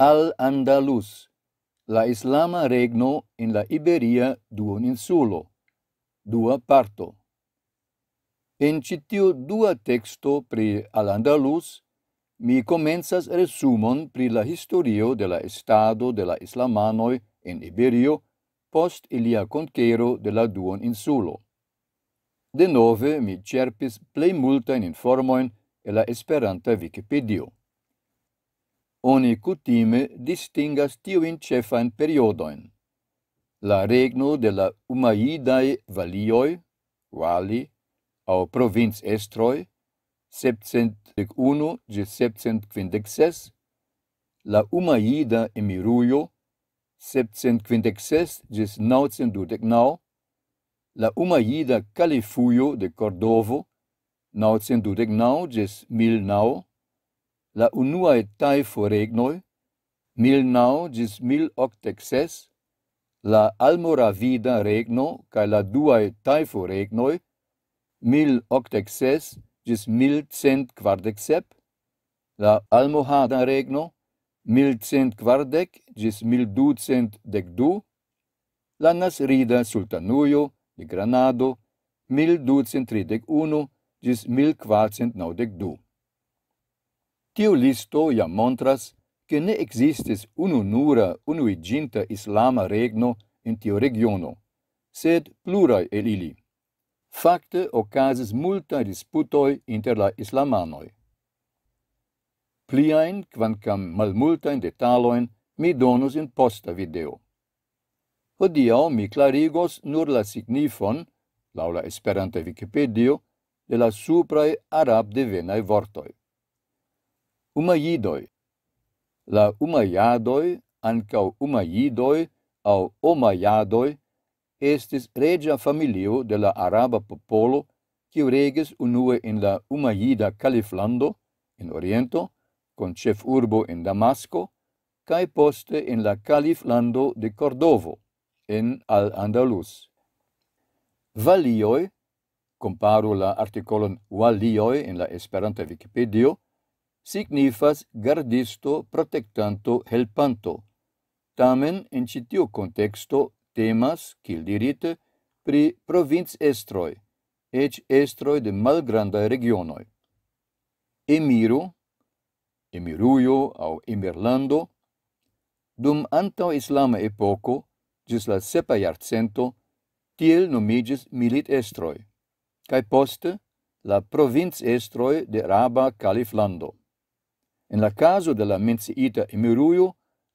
Al-Andalus, la islama regno in la Iberia duoninsulo, dua parto. En citiu dua texto pri Al-Andalus, mi comenzas resumon pri la historio de la estado de la islamanoi en Iberio post ilia conquero de la duon insulo. De nove mi cerpis plei multain informoin e la esperanta Wikipedia oni cutime distingas tiuin cefain periodoin. La regno de la Umaidae valioi, wali, au provinz estroi, 701 gis 756, la Umaida emiruio, 756 gis 929, la Umaida califuio de Cordovo, 929 gis 1009, la unuae taifo regnoi, 1009 gis 1086, la Almoravida regno cae la duae taifo regnoi, 1086 gis 1147, la Almohada regno, 1140 gis 1212, la Nasrida sultanujo de Granado, 1231 gis 1492. Tiu listo ja montras che ne existis ununura unuiginta islama regno in tiu regiono, sed plurai el ili. Fakte ocasis multa disputoi inter la islamanoi. Pliain, quancam malmultain detaloin, mi donus in posta video. Hodiau mi clarigos nur la signifon, laula esperanta Wikipedia, de la suprae arab devenae vortoi umayidoi. La umayadoi, ancau umayidoi, au omayadoi, estis regia familio de la araba popolo, quiu regis unue in la umayida califlando, in oriento, con chef urbo in Damasco, cae poste in la califlando de Cordovo, in Al-Andalus. Valioi, comparu la articolon Valioi in la Esperanta Wikipedia, signifas gardisto, protectanto, helpanto. Tamen, in citiu contexto, temas, cil dirite, pri provinz estroi, ec estroi de malgrandae regionoi. Emiru, emiruio au Emirlando, dum antau islama epoco, gis la sepa iarcento, tiel nomigis milit estroi, cae poste la provinz estroi de Raba Califlando. En la caso de la menciita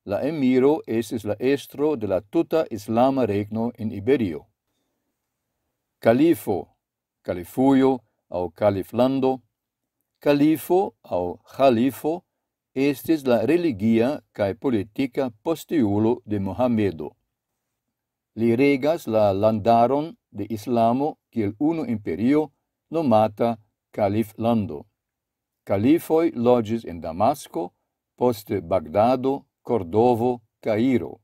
la emiro esis la estro de la tuta islama regno in Iberio. Califo, califuio au califlando, califo au jalifo estis la religia cae politica postiulo de Mohamedo. Li regas la landaron de Islamo kiel unu imperio nomata califlando. Califoi logis in Damasco, poste Bagdado, Cordovo, Cairo.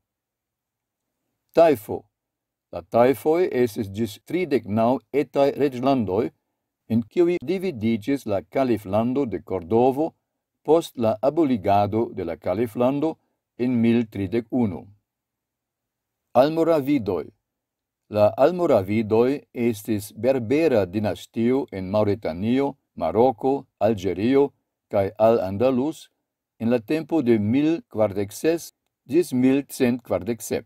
Taifo. La Taifoi esis gis tridec nau etai reglandoi, in cui dividigis la Califlando de Cordovo post la aboligado de la Califlando in 1031. Almoravidoi. La Almoravidoi estis berbera dinastio in Mauritanio, Marocco, Algerio cae Al-Andalus in la tempo de 1046 gis 1147.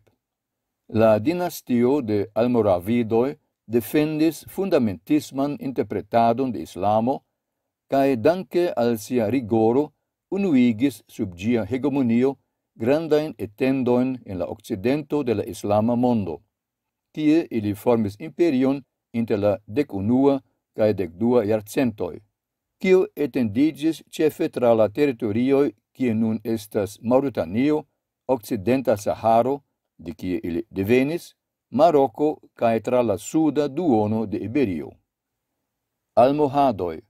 La dinastio de Almoravidoi defendis fundamentisman interpretadon de Islamo cae danke al sia rigoro unuigis sub gia hegemonio grandain etendoin en la occidento de la islama mondo. Tie ili formis imperion inter la decunua cae decdua iarcentoi, kiu etendigis cefe tra la territorioi kie nun estas Mauritanio, Occidenta Saharo, de kie ili devenis, Marocco cae tra la suda duono de Iberio. Almohadoi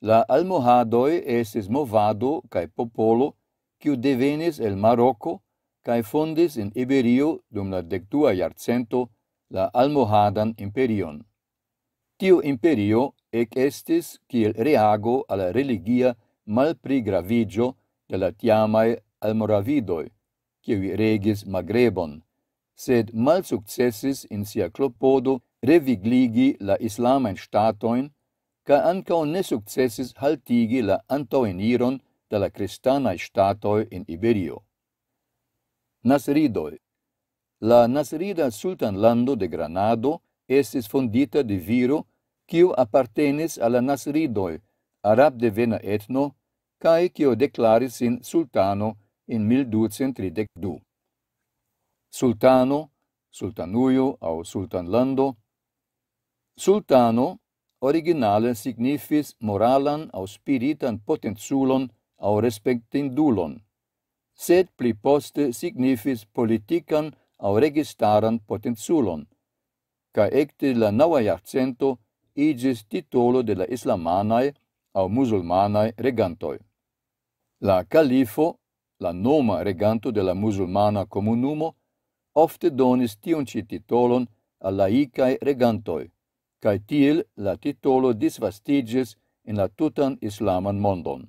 La almohadoi estis movado cae popolo kiu devenis el Marocco cae fondis in Iberio dum la dectua iarcento la almohadan imperion. Tiu imperio ec estis kiel reago alla religia malprigravigio de la tiamae almoravidoi, qui regis Magrebon, sed mal successis in sia clopodo revigligi la islamen statoin, ca ancao ne successis haltigi la antoeniron de la cristanae statoi in Iberio. Nasridoi La Nasrida sultanlando de Granado estis fondita de viro, kiu appartenis alla nasridoi, arab de vena etno, cae kio declaris sin sultano in 1232. Sultano, sultanuio au sultanlando. Sultano originale signifis moralan au spiritan potenzulon au respectindulon, sed pli poste signifis politican au registaran potenzulon, ca ecte la nova iarcento igis titolo de la islamanae au musulmanae regantoi. La califo, la noma reganto de la musulmana comunumo, ofte donis tion ci titolon a laicae regantoi, cae tiel la titolo disvastigis in la tutan islaman mondon.